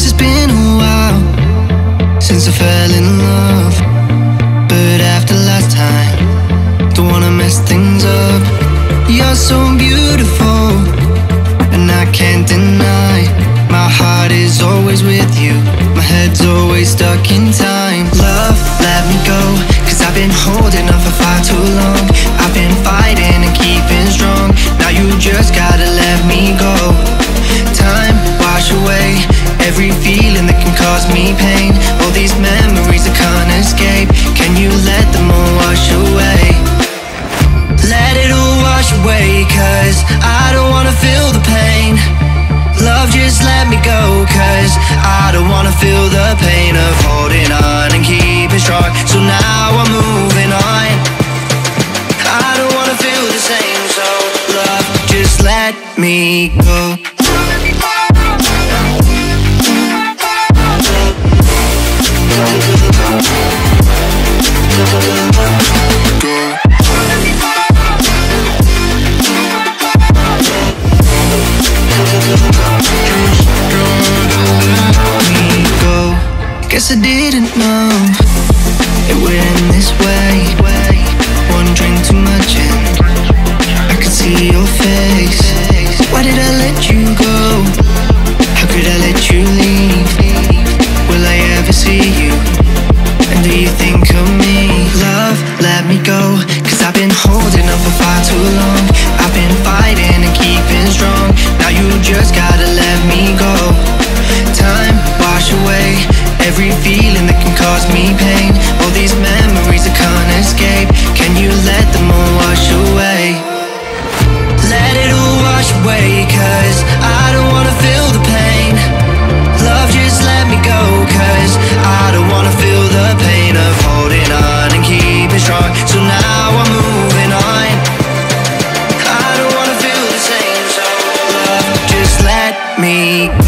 guess it's been a while since I fell in love. But after last time, don't wanna mess things up. You're so beautiful, and I can't deny. My heart is always with you, my head's always stuck in time. Every feeling that can cause me pain. All these memories I can't escape. Can you let them all wash away? Let it all wash away, cause I don't wanna feel the pain. Love, just let me go, cause I don't wanna feel the pain of holding on and keeping strong. So now I'm moving on. I don't wanna feel the same, so love, just let me go. I didn't know it would end this way. One too much and I could see your face. Why did I let you go? How could I let you leave? Will I ever see you? And do you think of me? Love, let me go. Cause I've been holding on for far too long. keeping strong. So now I'm moving on. I don't wanna feel the same, so love, just let me